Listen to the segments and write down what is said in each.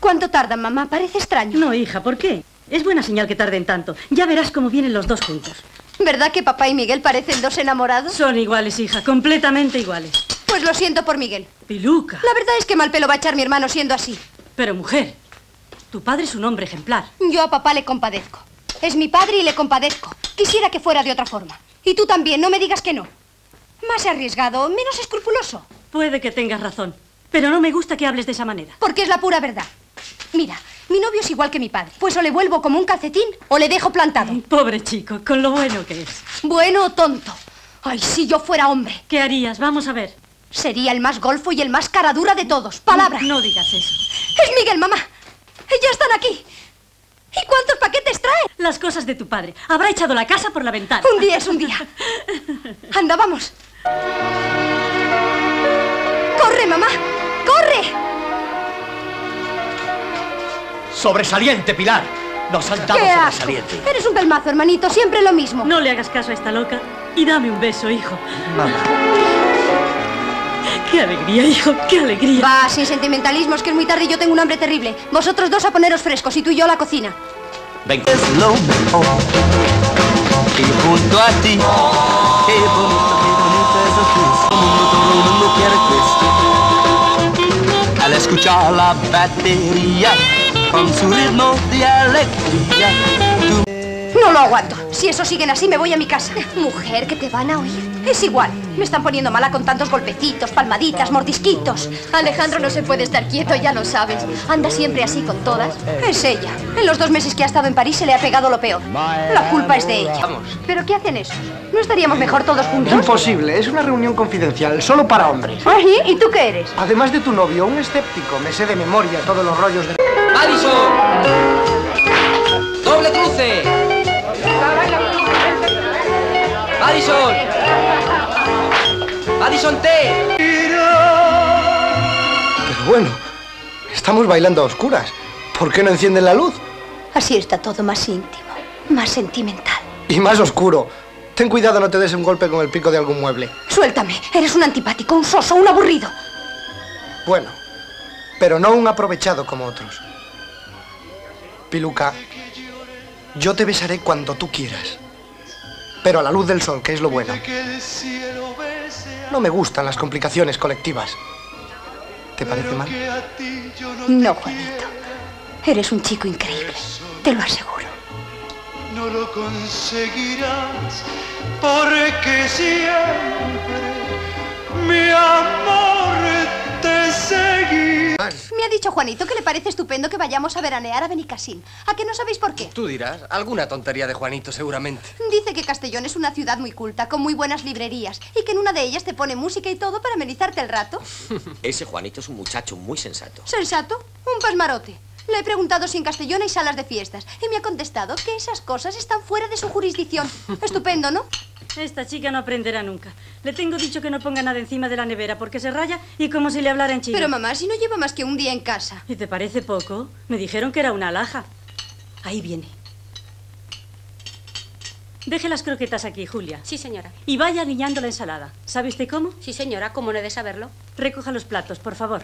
¿Cuánto tardan, mamá? Parece extraño. No, hija, ¿por qué? Es buena señal que tarden tanto. Ya verás cómo vienen los dos juntos. ¿Verdad que papá y Miguel parecen dos enamorados? Son iguales, hija, completamente iguales. Pues lo siento por Miguel. Piluca. La verdad es que mal pelo va a echar mi hermano siendo así. Pero mujer, tu padre es un hombre ejemplar. Yo a papá le compadezco. Es mi padre y le compadezco. Quisiera que fuera de otra forma. Y tú también, no me digas que no. Más arriesgado, menos escrupuloso. Puede que tengas razón, pero no me gusta que hables de esa manera. Porque es la pura verdad. Mira, mi novio es igual que mi padre. Pues o le vuelvo como un calcetín o le dejo plantado. Pobre chico, con lo bueno que es. Bueno o tonto. Ay, si yo fuera hombre. ¿Qué harías? Vamos a ver. Sería el más golfo y el más cara dura de todos. Palabra. No, no digas eso. Es Miguel, mamá. Ya están aquí. ¿Y cuántos paquetes trae? Las cosas de tu padre. Habrá echado la casa por la ventana. Un día es un día. Anda, vamos. ¡Corre, mamá! ¡Corre! Sobresaliente, Pilar. Nos han dado ¡Qué asco! sobresaliente. Eres un pelmazo, hermanito. Siempre lo mismo. No le hagas caso a esta loca y dame un beso, hijo. Mamá. ¡Qué alegría, hijo! ¡Qué alegría! Va, sin sentimentalismos, que es muy tarde y yo tengo un hambre terrible. Vosotros dos a poneros frescos y tú y yo a la cocina. Venga. es lo mejor. Y junto a ti, qué bonito, qué bonito es. Todo el mundo, todo el mundo quiere que esté. Al escuchar la batería, con su ritmo de alegría, No lo aguanto. Si eso siguen así, me voy a mi casa. Mujer, que te van a oír. Es igual. Me están poniendo mala con tantos golpecitos, palmaditas, mordisquitos. Alejandro no se puede estar quieto, ya lo sabes. Anda siempre así con todas. Es ella. En los dos meses que ha estado en París se le ha pegado lo peor. La culpa es de ella. ¿Pero qué hacen esos? ¿No estaríamos mejor todos juntos? Imposible, es una reunión confidencial, solo para hombres. ¿Ay? ¿Y tú qué eres? Además de tu novio, un escéptico, me sé de memoria todos los rollos de... ¡Madison! ¡Doble cruce! ¡Madison! ¡Madison T! Pero bueno, estamos bailando a oscuras. ¿Por qué no encienden la luz? Así está todo más íntimo, más sentimental. Y más oscuro. Ten cuidado, no te des un golpe con el pico de algún mueble. Suéltame. Eres un antipático, un soso, un aburrido. Bueno, pero no un aprovechado como otros. Piluca, yo te besaré cuando tú quieras. Pero a la luz del sol, que es lo bueno. No me gustan las complicaciones colectivas. ¿Te parece mal? No, Juanito. Eres un chico increíble. Te lo aseguro. no lo conseguirás porque siempre mi amor Me ha dicho Juanito que le parece estupendo que vayamos a veranear a Benicassim. ¿A que no sabéis por qué? Tú dirás, alguna tontería de Juanito seguramente. Dice que Castellón es una ciudad muy culta, con muy buenas librerías, y que en una de ellas te pone música y todo para amenizarte el rato. Ese Juanito es un muchacho muy sensato. ¿Sensato? Un pasmarote. Le he preguntado si en Castellón hay salas de fiestas, y me ha contestado que esas cosas están fuera de su jurisdicción. Estupendo, ¿no? Esta chica no aprenderá nunca. Le tengo dicho que no ponga nada encima de la nevera porque se raya y como si le hablara en chino. Pero mamá, si no lleva más que un día en casa. ¿Y te parece poco? Me dijeron que era una alhaja. Ahí viene. Deje las croquetas aquí, Julia. Sí, señora. Y vaya aliñando la ensalada. ¿Sabe usted cómo? Sí, señora, ¿cómo no he de saberlo? Recoja los platos, por favor.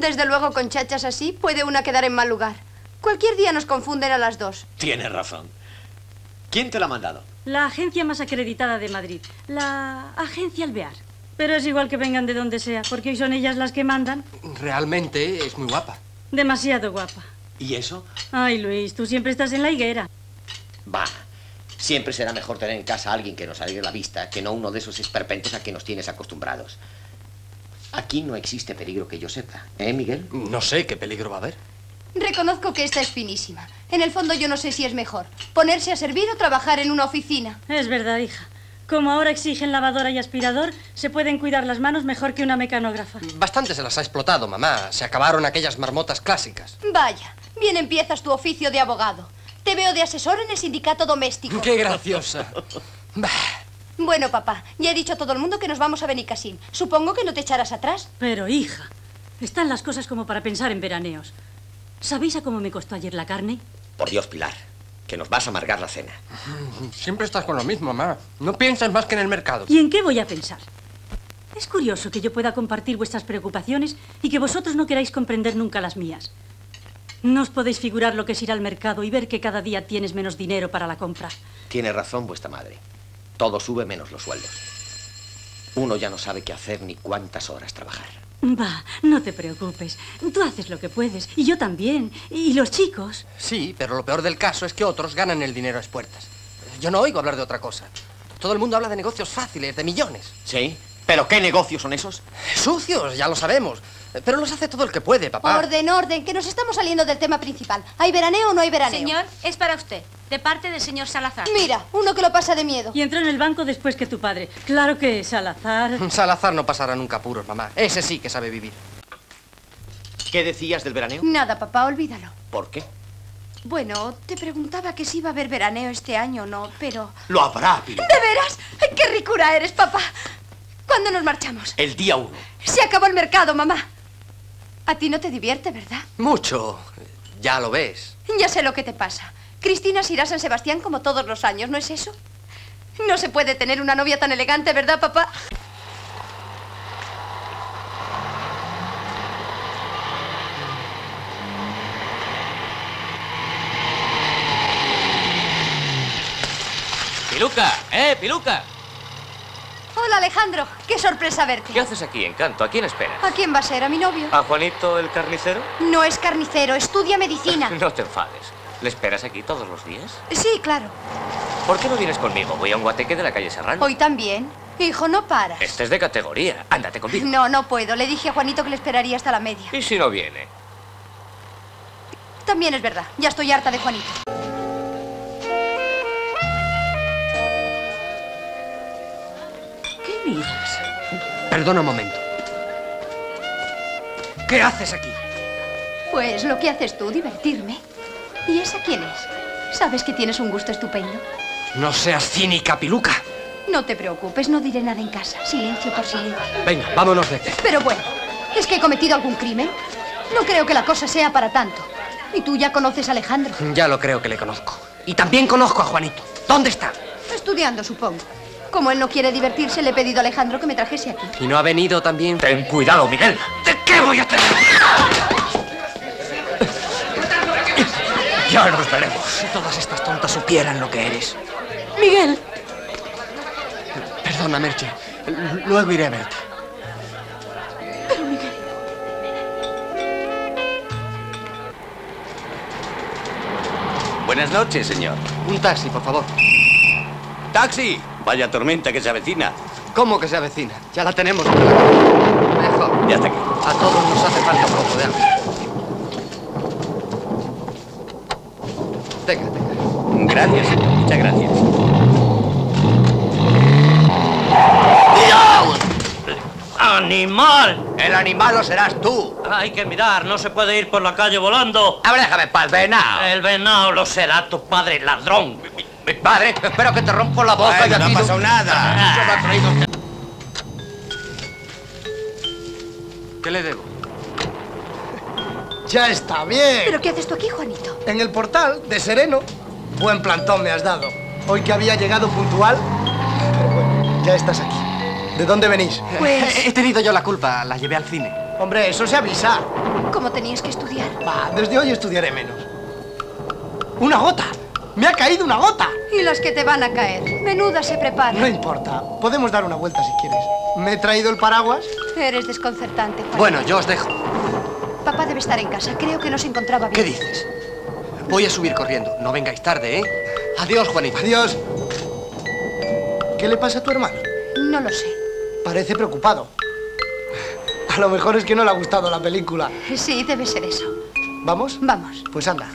Desde luego, con chachas así, puede una quedar en mal lugar. Cualquier día nos confunden a las dos. Tienes razón. ¿Quién te lo ha mandado? La agencia más acreditada de Madrid. La agencia Alvear. Pero es igual que vengan de donde sea, porque hoy son ellas las que mandan. Realmente es muy guapa. Demasiado guapa. ¿Y eso? Ay, Luis, tú siempre estás en la higuera. Va. Siempre será mejor tener en casa a alguien que nos alegre la vista que no uno de esos esperpentos a que nos tienes acostumbrados. Aquí no existe peligro que yo sepa. ¿Eh, Miguel? No sé qué peligro va a haber. Reconozco que esta es finísima. En el fondo yo no sé si es mejor. Ponerse a servir o trabajar en una oficina. Es verdad, hija. Como ahora exigen lavadora y aspirador, se pueden cuidar las manos mejor que una mecanógrafa. Bastante se las ha explotado, mamá. Se acabaron aquellas marmotas clásicas. Vaya, bien empiezas tu oficio de abogado. Te veo de asesor en el sindicato doméstico. ¡Qué graciosa! Bah, Bueno, papá, ya he dicho a todo el mundo que nos vamos a Benicassim. Supongo que no te echarás atrás. Pero, hija, están las cosas como para pensar en veraneos. ¿Sabéis a cómo me costó ayer la carne? Por Dios, Pilar, que nos vas a amargar la cena. Siempre estás con lo mismo, mamá. No piensas más que en el mercado. ¿Y en qué voy a pensar? Es curioso que yo pueda compartir vuestras preocupaciones y que vosotros no queráis comprender nunca las mías. No os podéis figurar lo que es ir al mercado y ver que cada día tienes menos dinero para la compra. Tiene razón vuestra madre. Todo sube menos los sueldos. Uno ya no sabe qué hacer ni cuántas horas trabajar. Va, no te preocupes. Tú haces lo que puedes. Y yo también. Y los chicos. Sí, pero lo peor del caso es que otros ganan el dinero a expuertas. Yo no oigo hablar de otra cosa. Todo el mundo habla de negocios fáciles, de millones. ¿Sí? ¿Pero qué negocios son esos? Sucios, ya lo sabemos. Pero los hace todo el que puede, papá. Orden, orden, que nos estamos saliendo del tema principal. ¿Hay veraneo o no hay veraneo? Señor, es para usted, de parte del señor Salazar. Mira, uno que lo pasa de miedo. Y entró en el banco después que tu padre. Claro que Salazar. Salazar no pasará nunca apuros, mamá. Ese sí que sabe vivir. ¿Qué decías del veraneo? Nada, papá, olvídalo. ¿Por qué? Bueno, te preguntaba que si iba a haber veraneo este año o no, pero... Lo habrá, Pilar. ¿De veras? ¡Qué ricura eres, papá! ¿Cuándo nos marchamos? El día uno. Se acabó el mercado, mamá. A ti no te divierte, ¿verdad? Mucho. Ya lo ves. Ya sé lo que te pasa. Cristina se irá a San Sebastián como todos los años, ¿no es eso? No se puede tener una novia tan elegante, ¿verdad, papá? Piluca, ¿eh, Piluca? Hola, Alejandro. Qué sorpresa verte. ¿Qué haces aquí, Encanto? ¿A quién esperas? ¿A quién va a ser? ¿A mi novio? ¿A Juanito el carnicero? No es carnicero, estudia medicina. No te enfades. ¿Le esperas aquí todos los días? Sí, claro. ¿Por qué no vienes conmigo? Voy a un guateque de la calle Serrano. Hoy también. Hijo, no paras. Este es de categoría. Ándate conmigo. No, no puedo. Le dije a Juanito que le esperaría hasta la media. ¿Y si no viene? También es verdad. Ya estoy harta de Juanito. Perdona un momento. ¿Qué haces aquí? Pues lo que haces tú, divertirme. ¿Y esa quién es? ¿Sabes que tienes un gusto estupendo? No seas cínica, Piluca. No te preocupes, no diré nada en casa. Silencio por silencio. Venga, vámonos de aquí. Pero bueno, ¿es que he cometido algún crimen? No creo que la cosa sea para tanto. ¿Y tú ya conoces a Alejandro? Ya lo creo que le conozco. Y también conozco a Juanito. ¿Dónde está? Estudiando, supongo. Como él no quiere divertirse, le he pedido a Alejandro que me trajese aquí. ¿Y no ha venido también? Ten cuidado, Miguel. ¿De qué voy a tener? Ya nos veremos. Si todas estas tontas supieran lo que eres. Miguel. Perdona, Merche. L- Luego iré a verte. Buenas noches, señor. Un taxi, por favor. ¡Taxi! Vaya tormenta que se avecina. ¿Cómo que se avecina? Ya la tenemos. Mejor. Ya está aquí. A todos nos hace falta un poco de agua. Tenga, tenga. Gracias, señor. Muchas gracias. ¡Animal! El animal lo serás tú. Hay que mirar, no se puede ir por la calle volando. A ver, déjame paz, venao. El venado lo será tu padre, ladrón. Padre, espero que te rompo la boca Bueno, y a no ha pasado nada. Yo me traído este- ¿Qué le debo? Ya está bien. ¿Pero qué haces tú aquí, Juanito? En el portal de Sereno. Buen plantón me has dado. Hoy que había llegado puntual. Pero bueno, ya estás aquí. ¿De dónde venís? Pues, He tenido yo la culpa. La llevé al cine. Hombre, eso se avisa. como tenías que estudiar. Va, desde hoy estudiaré menos. ¡Una gota! ¡Me ha caído una gota! Y las que te van a caer. Menuda se prepara. No importa. Podemos dar una vuelta si quieres. Me he traído el paraguas. Eres desconcertante. Bueno, yo os dejo. Papá debe estar en casa. Creo que no se encontraba bien. ¿Qué dices? Voy a subir corriendo. No vengáis tarde, ¿eh? Adiós, Juanito. Adiós. ¿Qué le pasa a tu hermano? No lo sé. Parece preocupado. A lo mejor es que no le ha gustado la película. Sí, debe ser eso. ¿Vamos? Vamos. Pues anda.